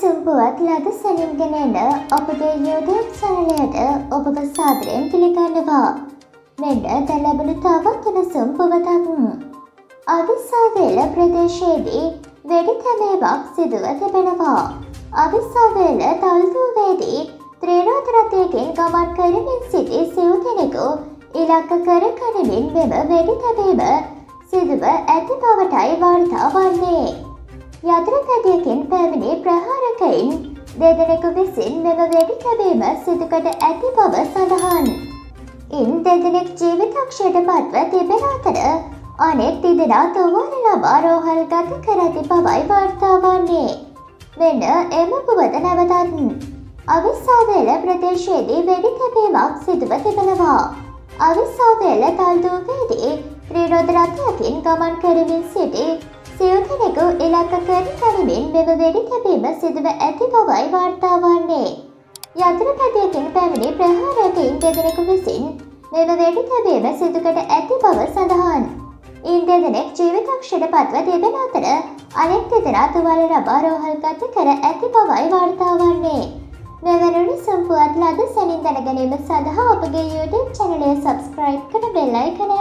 සුපුවත් ලද සැනින්ගෙනන අපගේ YouTube චනලයට ඔබව සාදරයෙන් පිළිගන්නවා. මෙන්න දැලැබුණු තවත් උණුසුම් පුවතක්. අවිස්සාවේල ප්‍රදේශයේදී වෙඩි තැමීමක් සිදුව තිබෙනවා. අවිස්සාවේල තල්තුවේදී ත්‍රීරෝධරථයකින් ගමන් කරමින් සිටි සිව් දෙනෙකු ඉලක්ක කර ගනිමින් මෙම වෙඩි තැබීම සිදුව ඇති බවටයි වාර්තා වන්නේ. යතුරුපැදියකින් පැමිණි ප්‍රහාරකයින් දෙදෙනෙකු විසින් මෙම වෙඩි තැබීම සිදුකට ඇති බව සඳහන්. ඉන් දෙදෙනෙක් ජීවිතක්ෂයට පත්ව තිබෙන අතර අනෙක් තිදෙනා තුවාල ලබා රෝහල් ගත කර ඇති බවයි වාර්තා වන්නේ. මෙන්න එම පුවත නැවතත්. අවිස්සාවේල ප්‍රදේශයේදී වෙඩි තැබීමක් සිදුව තිබෙනවා. අවිස්සාවේල තල්දුවේදී ත්‍රීරෝධ රථයකින් ගමන් කරමින් සිටි සිව්දෙනෙකු ඉලක්ක කර ගනිමින් මෙම වෙඩි තැබීම සිදුව ඇති බවයි වාර්තා වන්නේ. යතුරුපැදියකින් පැමිණි ප්‍රහාරකයින් දෙදෙනෙකු විසින් මෙම වෙඩි තැබීම සිදුකට ඇති බව සඳහන්. ඉන් දෙදෙනෙක් ජීවිතක්ෂයට පත්ව තිබෙන අතර අනෙක් දෙදෙනා තුවාල ලබා රෝහල්ගත කර ඇති බවයි වාර්තා වන්නේ. මෙවැනි සම්පුවත් ලද සැනින් දැනගැනීම සඳහා අපගේ YouTube චැනලය සබස්ක්‍රයිබ් කර බෙල් අයිකනය ක්‍රියාත්මක කරන්න.